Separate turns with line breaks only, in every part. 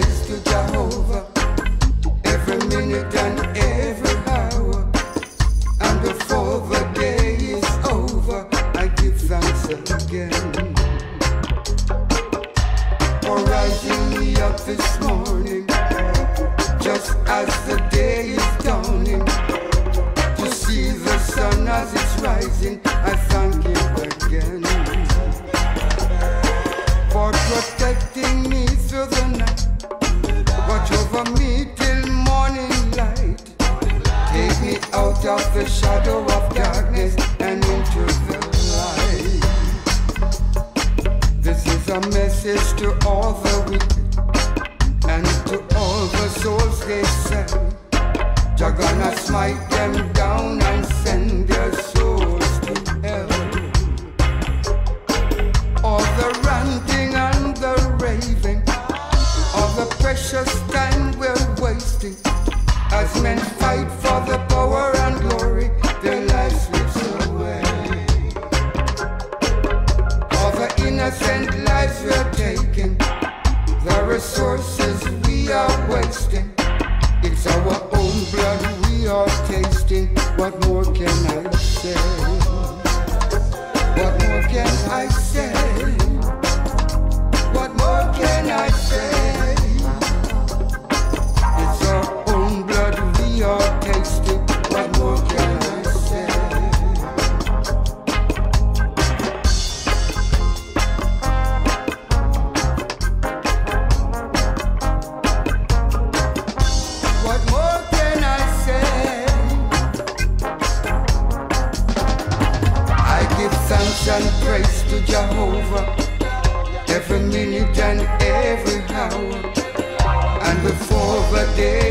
to Jehovah every minute and every hour. And before the day is over, I give thanks again for rising me up this morning, just as the day is dawning. To see the sun as it's rising, I thank again for protecting me through the night. Out of the shadow of darkness and into the light. This is a message to all the wicked and to all the souls they sell. Jah gonna smite As men fight for the power and glory, their lives slips away. All the innocent lives we're taking, the resources we are wasting. It's our own blood we are tasting. What more can I say? What more can I say? And praise to Jehovah every minute and every hour. And before the day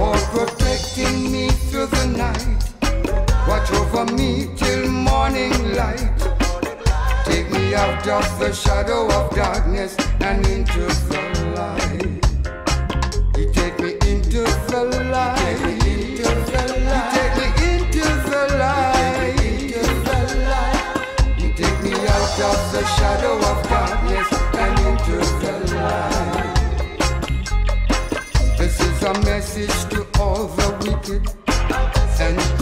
for protecting me through the night. Watch over me till morning light. Take me out of the shadow of darkness and into the light. Message to all the wicked. And